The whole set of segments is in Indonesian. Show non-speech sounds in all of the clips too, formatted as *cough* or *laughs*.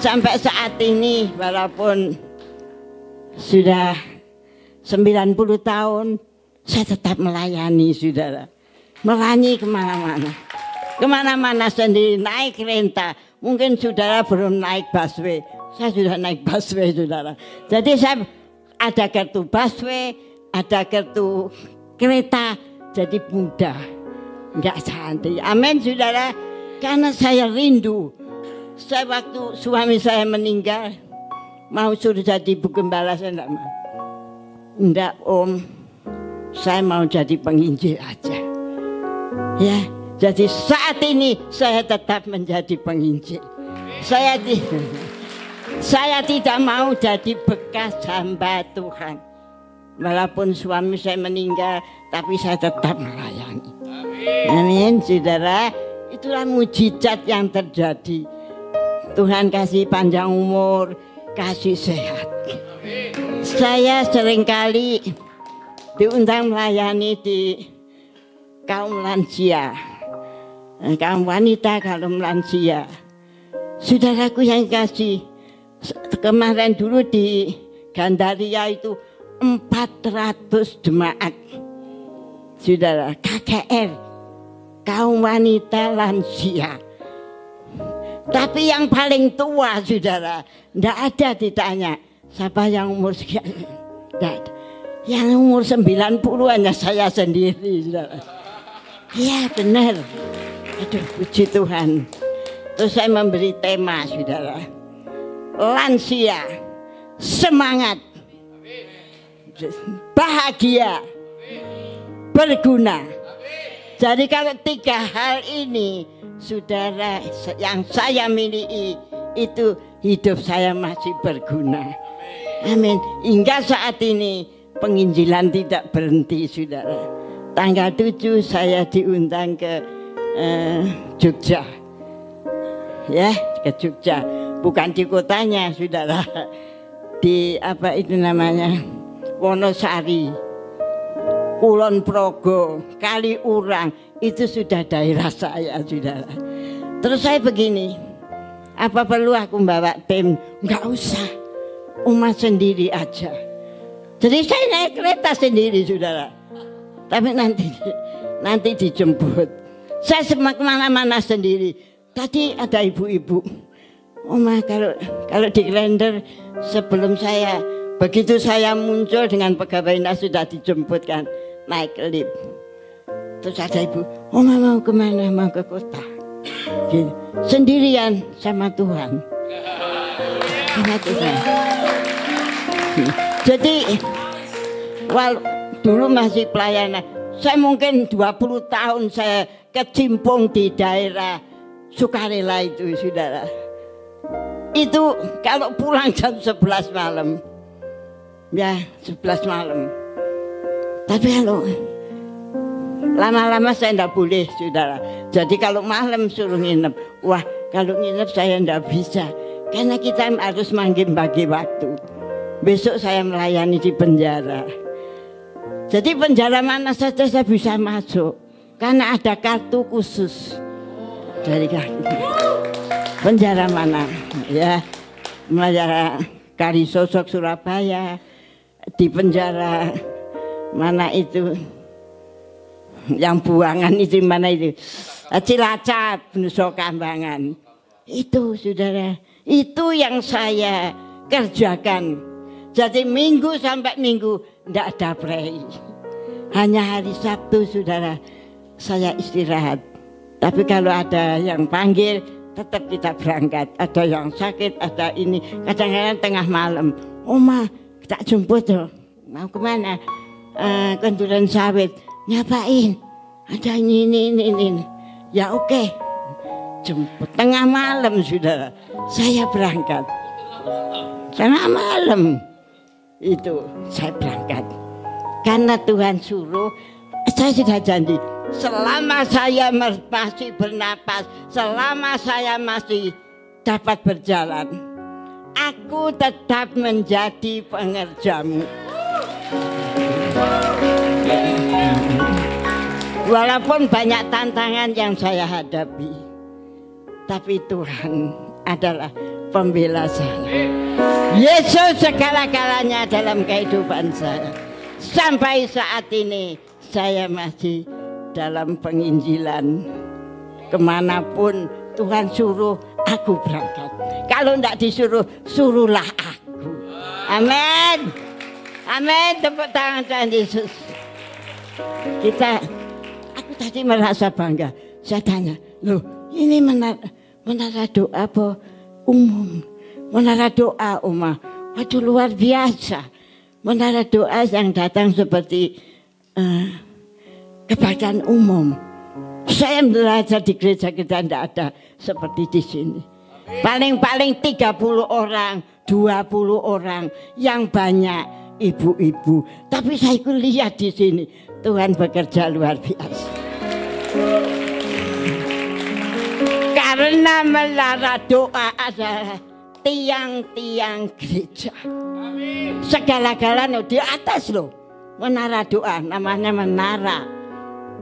sampai saat ini walaupun sudah 90 tahun saya tetap melayani saudara. Melayani ke mana-mana. Ke mana-mana sendiri naik kereta. Mungkin saudara belum naik busway. Saya sudah naik busway saudara. Jadi saya ada kartu busway, ada kartu kereta. Jadi mudah. Enggak santai. Amin saudara. Karena saya rindu. Saya waktu suami saya meninggal. Mau suruh jadi ibu gembala saya enggak mau. Enggak om. Saya mau jadi penginjil aja. Ya, jadi saat ini saya tetap menjadi penginjil. Saya di, *laughs* saya tidak mau jadi bekas hamba Tuhan. Walaupun suami saya meninggal, tapi saya tetap melayani. Amin, saudara. Itulah mujizat yang terjadi. Tuhan kasih panjang umur, kasih sehat. Saya sering kali diundang melayani di kaum lansia. Kaum wanita kaum lansia. Saudaraku yang kasih kemarin dulu di Gandaria itu 400 jemaat. Saudara, KKR, kaum wanita lansia. Tapi yang paling tua, saudara, tidak ada ditanya. Siapa yang umur sekian? Ada. Yang umur 90 hanya saya sendiri, saudara. Iya benar. Aduh, puji Tuhan. Terus saya memberi tema, saudara. Lansia, semangat, bahagia, berguna. Jadi kalau tiga hal ini, saudara, yang saya miliki itu hidup saya masih berguna. Amin. Hingga saat ini penginjilan tidak berhenti, saudara. Tanggal 7 saya diundang ke eh, Jogja. Ya, ke Jogja. Bukan di kotanya, saudara. Di apa itu namanya? Wonosari. Kulon Progo, Kali Urang, itu sudah daerah saya, saudara. Terus saya begini, apa perlu aku bawa tim? Enggak usah, umat sendiri aja. Jadi saya naik kereta sendiri, saudara. Tapi nanti nanti dijemput. Saya semua ke mana-mana sendiri. Tadi ada ibu-ibu. Oma kalau kalau di Klender sebelum saya begitu saya muncul dengan pegawai sudah dijemput kan naik lift. Terus ada ibu, Oma mau ke mana? Mau ke kota. Gitu. Sendirian sama Tuhan. Sama Tuhan. *laughs* Jadi wal dulu masih pelayanan. Saya mungkin 20 tahun saya kecimpung di daerah sukarela itu, saudara. Itu kalau pulang jam 11 malam, ya 11 malam. Tapi kalau lama-lama saya tidak boleh, saudara. Jadi kalau malam suruh nginep, wah kalau nginep saya tidak bisa. Karena kita harus manggil bagi waktu. Besok saya melayani di penjara. Jadi penjara mana saja saya bisa masuk. Karena ada kartu khusus dari kaki. Penjara mana? Ya, penjara Karisosok Surabaya. Di penjara mana itu? Yang buangan itu mana itu? Cilacap, Nusa Kambangan. Itu saudara, itu yang saya kerjakan. Jadi minggu sampai minggu tidak ada prei. Hanya hari Sabtu saudara saya istirahat. Tapi kalau ada yang panggil tetap kita berangkat. Ada yang sakit, ada ini. Kadang-kadang tengah malam. Oma, tak jemput tuh. Mau ke mana? Uh, kenduran sawit. Ngapain? Ada ini, ini, ini, ini. Ya oke. Okay. Jemput tengah malam saudara. Saya berangkat. Tengah malam itu saya berangkat. Karena Tuhan suruh, saya sudah janji. Selama saya masih bernapas, selama saya masih dapat berjalan, aku tetap menjadi pengerjamu. Walaupun banyak tantangan yang saya hadapi, tapi Tuhan adalah pembela saya. Yesus segala-galanya dalam kehidupan saya. Sampai saat ini saya masih dalam penginjilan. Ke mana pun Tuhan suruh aku berangkat. Kalau tidak disuruh, suruhlah aku. Amin. Amin. Tepuk tangan Tuhan Yesus. Kita, tadi merasa bangga. Saya tanya, loh ini menara, menara doa apa umum? Menara doa Uma. Waduh luar biasa. Menara doa yang datang seperti uh, kebaikan umum. Saya belajar di gereja kita tidak ada seperti di sini. Paling-paling 30 orang, 20 orang yang banyak ibu-ibu. Tapi saya lihat di sini Tuhan bekerja luar biasa. Karena melara doa adalah tiang-tiang gereja. Segala-galanya di atas loh. Menara doa, namanya menara.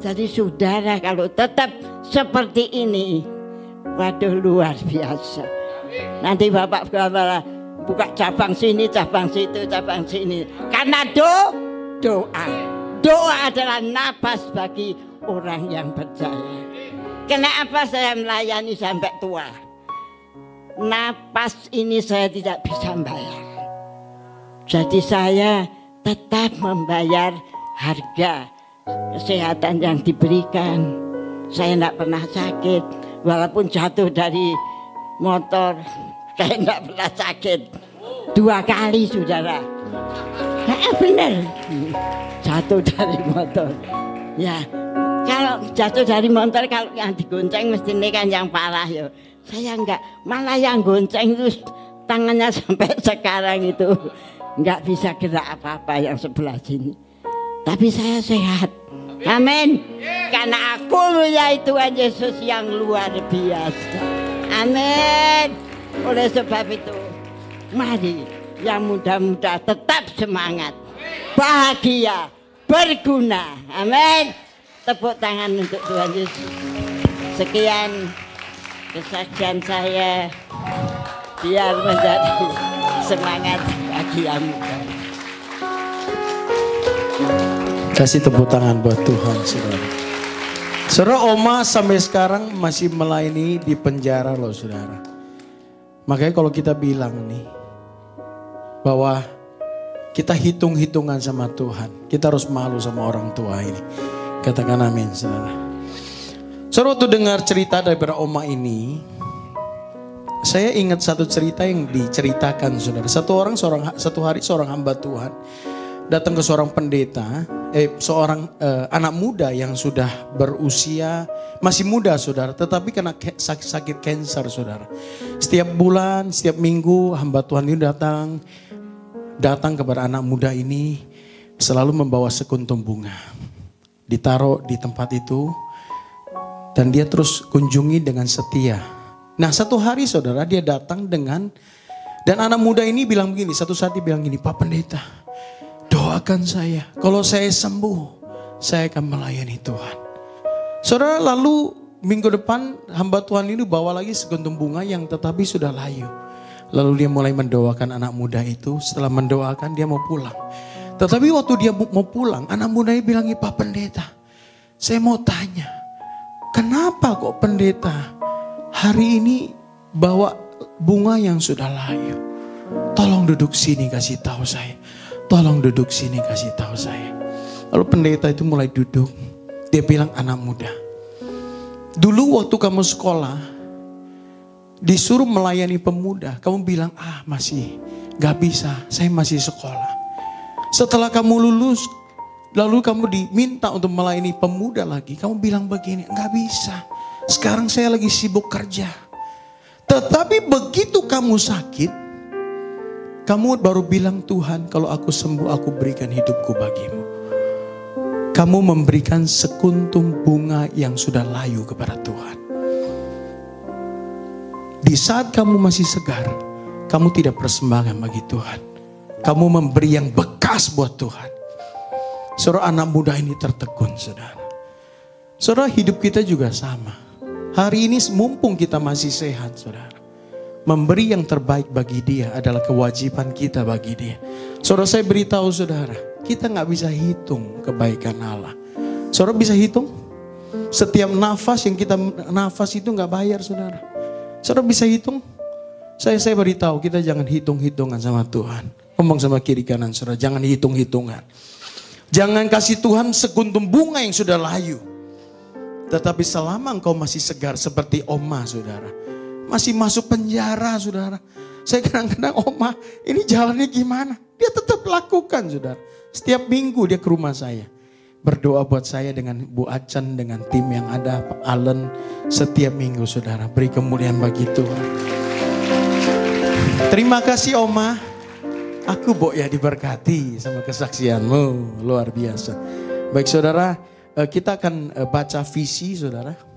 Jadi saudara kalau tetap seperti ini, waduh luar biasa. Nanti Bapak Gembala buka cabang sini, cabang situ, cabang sini. Karena do, doa. Doa adalah nafas bagi orang yang percaya. Kenapa saya melayani sampai tua? Napas ini saya tidak bisa bayar. Jadi saya tetap membayar harga kesehatan yang diberikan. Saya tidak pernah sakit, walaupun jatuh dari motor, *laughs* saya tidak pernah sakit. Dua kali saudara. Nah, benar, jatuh dari motor. Ya, kalau jatuh dari motor kalau yang digonceng mesti ini kan yang parah ya. Saya enggak, malah yang gonceng itu tangannya *laughs* sampai sekarang itu enggak bisa gerak apa-apa yang sebelah sini. Tapi saya sehat. Amin. Karena aku punya Tuhan Yesus yang luar biasa. Amin. Oleh sebab itu, mari yang muda-muda tetap semangat. Bahagia, berguna. Amin. Tepuk tangan untuk Tuhan Yesus. Sekian kesaksian saya biar menjadi semangat bagi yang muda. Kasih tepuk tangan buat Tuhan, saudara. Saudara Oma sampai sekarang masih melayani di penjara loh, saudara. Makanya kalau kita bilang nih, bahwa kita hitung-hitungan sama Tuhan. Kita harus malu sama orang tua ini. Katakan amin, saudara. Saudara waktu dengar cerita daripada Oma ini, saya ingat satu cerita yang diceritakan, saudara. Satu orang, seorang, satu hari seorang hamba Tuhan datang ke seorang pendeta, eh seorang eh, anak muda yang sudah berusia masih muda saudara, tetapi kena sakit, sakit cancer saudara. Setiap bulan, setiap minggu hamba Tuhan ini datang datang kepada anak muda ini selalu membawa sekuntum bunga. Ditaruh di tempat itu dan dia terus kunjungi dengan setia. Nah satu hari saudara dia datang dengan dan anak muda ini bilang begini, satu saat dia bilang gini, Pak Pendeta, doakan saya. Kalau saya sembuh, saya akan melayani Tuhan. Saudara, lalu minggu depan hamba Tuhan ini bawa lagi seguntung bunga yang tetapi sudah layu. Lalu dia mulai mendoakan anak muda itu. Setelah mendoakan dia mau pulang. Tetapi waktu dia mau pulang, anak muda ini bilang, Pak Pendeta, saya mau tanya, kenapa kok pendeta hari ini bawa bunga yang sudah layu? Tolong duduk sini kasih tahu saya. Tolong duduk sini kasih tahu saya. Lalu pendeta itu mulai duduk. Dia bilang anak muda. Dulu waktu kamu sekolah. Disuruh melayani pemuda. Kamu bilang ah masih gak bisa. Saya masih sekolah. Setelah kamu lulus. Lalu kamu diminta untuk melayani pemuda lagi. Kamu bilang begini gak bisa. Sekarang saya lagi sibuk kerja. Tetapi begitu kamu sakit. Kamu baru bilang Tuhan kalau aku sembuh aku berikan hidupku bagimu. Kamu memberikan sekuntum bunga yang sudah layu kepada Tuhan. Di saat kamu masih segar, kamu tidak persembahan bagi Tuhan. Kamu memberi yang bekas buat Tuhan. Saudara anak muda ini tertegun saudara. Saudara hidup kita juga sama. Hari ini mumpung kita masih sehat saudara. memberi yang terbaik bagi dia adalah kewajiban kita bagi dia. Saudara saya beritahu saudara, kita nggak bisa hitung kebaikan Allah. Saudara bisa hitung? Setiap nafas yang kita nafas itu nggak bayar saudara. Saudara bisa hitung? Saya saya beritahu kita jangan hitung-hitungan sama Tuhan. Ngomong sama kiri kanan saudara, jangan hitung-hitungan. Jangan kasih Tuhan sekuntum bunga yang sudah layu. Tetapi selama engkau masih segar seperti Oma saudara masih masuk penjara saudara. Saya kadang-kadang oma ini jalannya gimana? Dia tetap lakukan saudara. Setiap minggu dia ke rumah saya. Berdoa buat saya dengan Bu Acan, dengan tim yang ada, Pak Allen. Setiap minggu saudara. Beri kemuliaan bagi Tuhan. Terima kasih Oma. Aku Bo ya diberkati sama kesaksianmu. Luar biasa. Baik saudara, eh, kita akan eh, baca visi saudara.